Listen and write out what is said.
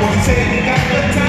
we'll got the time.